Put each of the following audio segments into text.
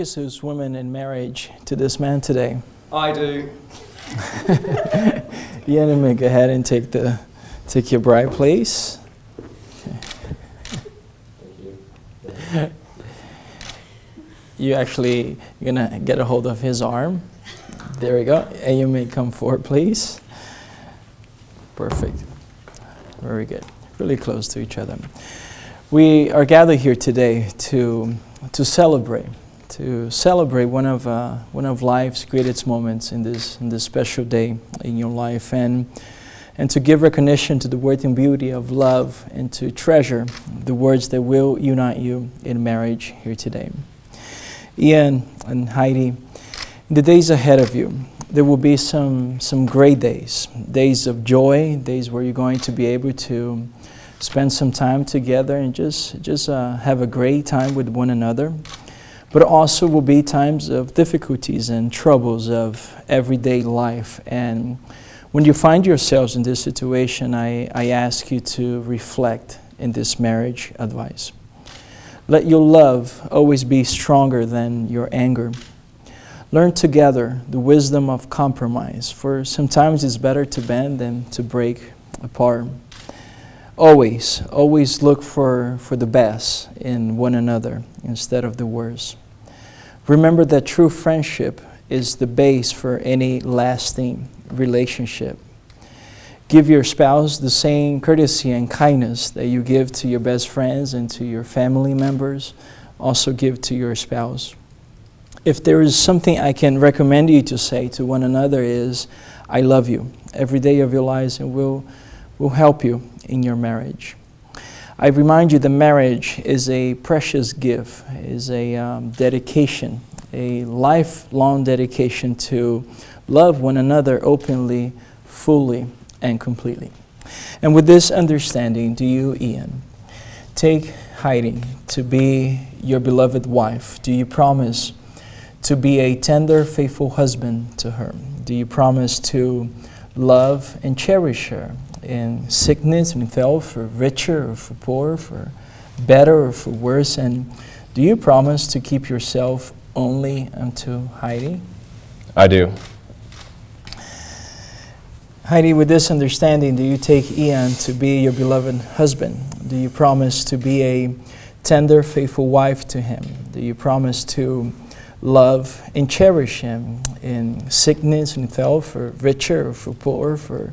Who gives woman in marriage to this man today? I do. You to go ahead and take the take your bride, please. You actually you're gonna get a hold of his arm. There we go. And you may come forward, please. Perfect. Very good. Really close to each other. We are gathered here today to to celebrate to celebrate one of uh, one of life's greatest moments in this in this special day in your life and and to give recognition to the worth and beauty of love and to treasure the words that will unite you in marriage here today. Ian and Heidi, in the days ahead of you, there will be some some great days, days of joy, days where you're going to be able to spend some time together and just just uh, have a great time with one another but also will be times of difficulties and troubles of everyday life. And when you find yourselves in this situation, I, I ask you to reflect in this marriage advice. Let your love always be stronger than your anger. Learn together the wisdom of compromise, for sometimes it's better to bend than to break apart. Always, always look for, for the best in one another instead of the worst. Remember that true friendship is the base for any lasting relationship. Give your spouse the same courtesy and kindness that you give to your best friends and to your family members. Also, give to your spouse. If there is something I can recommend you to say to one another, is I love you every day of your lives and will, will help you in your marriage. I remind you that marriage is a precious gift, is a um, dedication, a lifelong dedication to love one another openly, fully, and completely. And with this understanding, do you, Ian, take Heidi to be your beloved wife? Do you promise to be a tender, faithful husband to her? Do you promise to love and cherish her in sickness and health, for richer or for poor, for better or for worse? And do you promise to keep yourself only unto Heidi? I do. Heidi, with this understanding, do you take Ian to be your beloved husband? Do you promise to be a tender, faithful wife to him? Do you promise to love and cherish him in sickness and health, for richer or for poor, for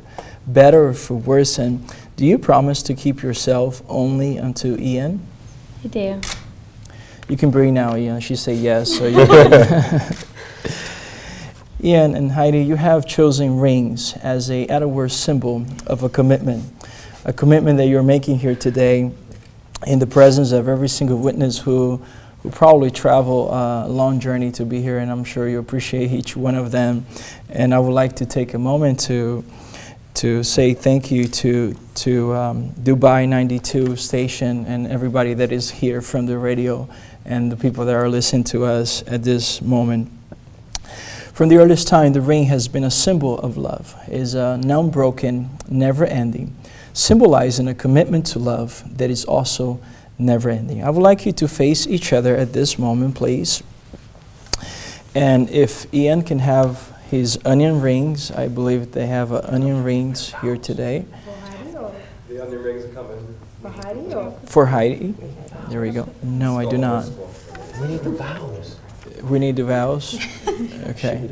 better or for worse? And do you promise to keep yourself only unto Ian? I do. You can breathe now, Ian. She said yes, so you can. Ian and Heidi, you have chosen rings as a outward symbol of a commitment, a commitment that you're making here today in the presence of every single witness who, who probably travel uh, a long journey to be here, and I'm sure you appreciate each one of them. And I would like to take a moment to to say thank you to to um, Dubai 92 station and everybody that is here from the radio and the people that are listening to us at this moment. From the earliest time, the ring has been a symbol of love, is a non-broken, never-ending, symbolizing a commitment to love that is also never-ending. I would like you to face each other at this moment, please. And if Ian can have his onion rings, I believe they have uh, onion rings here today. The onion rings are coming. For Heidi? For Heidi. There we go. No, I do not. We need the vows. We need the vows. Okay.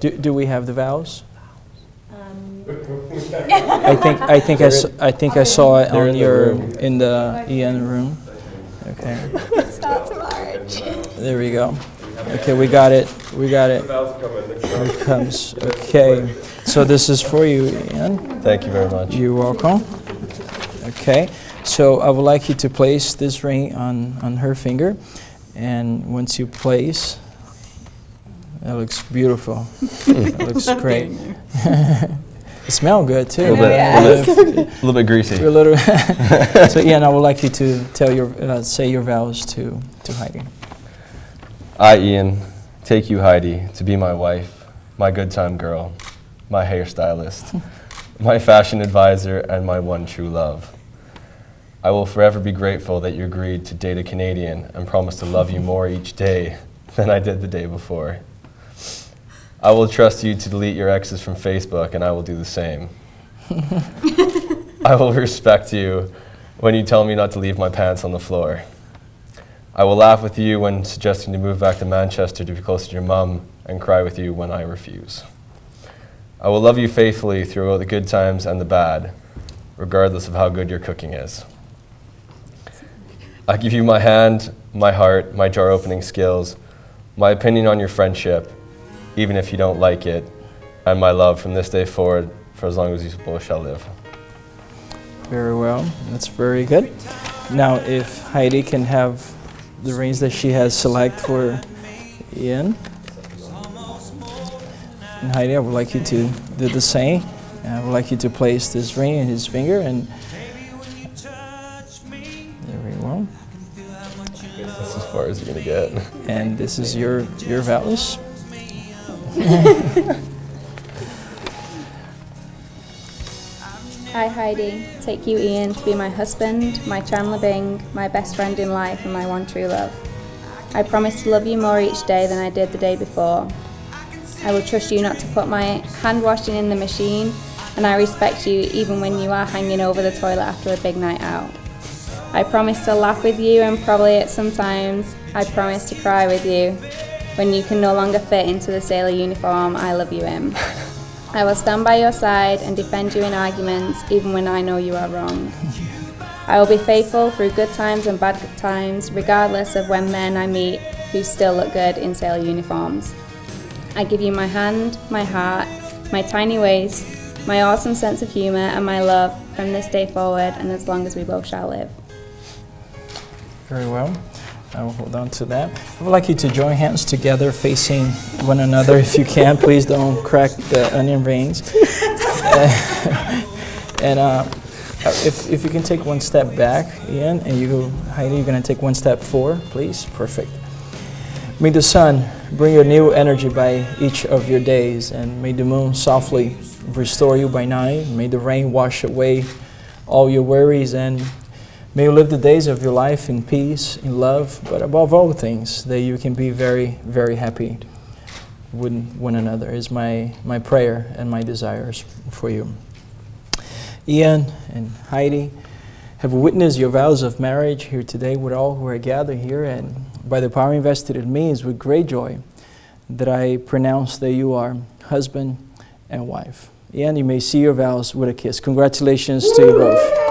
Do, do we have the vows? Um, I think I think I, s- I think I saw it They're on in the your room. in the Ian room. Okay. it starts March. There we go. Okay, we got it. We got it. Bells coming. Here it comes. Okay. So this is for you, Ian. Thank you very much. You're welcome. Okay. So I would like you to place this ring on, on her finger. And once you place, that looks beautiful. that looks great. it smells good too. A little bit, Yeah. a little bit, a little bit greasy. A little so Ian, I would like you to tell your uh, say your vows to to Heidi. I, Ian, take you, Heidi, to be my wife, my good time girl, my hairstylist, my fashion advisor, and my one true love. I will forever be grateful that you agreed to date a Canadian and promise to love you more each day than I did the day before. I will trust you to delete your exes from Facebook, and I will do the same. I will respect you when you tell me not to leave my pants on the floor. I will laugh with you when suggesting to move back to Manchester to be closer to your mum and cry with you when I refuse. I will love you faithfully through the good times and the bad, regardless of how good your cooking is. I give you my hand, my heart, my jar opening skills, my opinion on your friendship, even if you don't like it, and my love from this day forward for as long as you both shall live. Very well. That's very good. Now, if Heidi can have the rings that she has select for Ian. And Heidi, I would like you to do the same. I would like you to place this ring in his finger and there we go. That's as far as you're gonna get. And this is your your vows. I, Heidi, take you, Ian, to be my husband, my Chandler Bing, my best friend in life, and my one true love. I promise to love you more each day than I did the day before. I will trust you not to put my hand washing in the machine, and I respect you even when you are hanging over the toilet after a big night out. I promise to laugh with you and probably at some times I promise to cry with you when you can no longer fit into the sailor uniform I love you in. I will stand by your side and defend you in arguments even when I know you are wrong. I will be faithful through good times and bad times, regardless of when men I meet who still look good in sailor uniforms. I give you my hand, my heart, my tiny waist, my awesome sense of humour, and my love from this day forward and as long as we both shall live. Very well. I will hold on to that. I would like you to join hands together facing one another if you can. Please don't crack the onion rings. and uh, if, if you can take one step back, Ian, and you, Heidi, you're going to take one step forward, please. Perfect. May the sun bring you new energy by each of your days, and may the moon softly restore you by night. May the rain wash away all your worries and May you live the days of your life in peace, in love, but above all things, that you can be very, very happy with one another is my, my prayer and my desires for you. Ian and Heidi have witnessed your vows of marriage here today with all who are gathered here, and by the power invested in me, is with great joy that I pronounce that you are husband and wife. Ian, you may see your vows with a kiss. Congratulations to you both.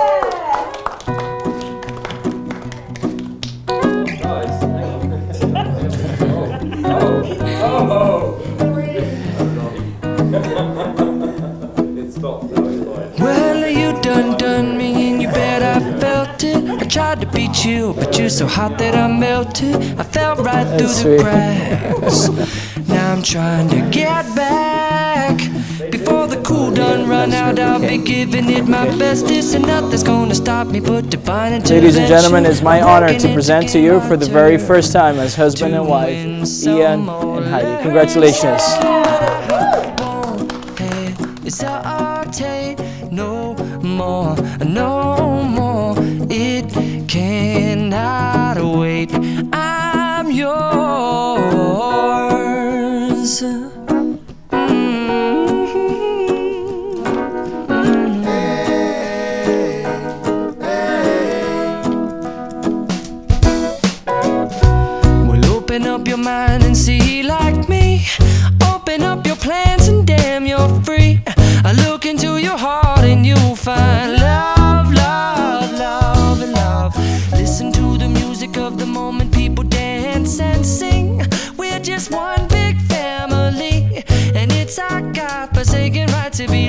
It's stopped now, it's. Well, you done done me and you bet I felt it. I tried to beat you, but you're so hot that I melted. I fell right through That's the sweet. cracks. now I'm trying to get back. Before the cool done run out, I'll be giving it my best. bestest, and nothing's gonna stop me but divine intervention. Ladies and gentlemen, it's my honor to present to you for the very first time as husband and wife, win Ian and Heidi. Congratulations. Hesitate no more, no more. It cannot wait. I'm yours. Mm-hmm. Mm-hmm. Well, open up your mind and see of the moment, people dance and sing. We're just one big family, and it's our God forsaken right to be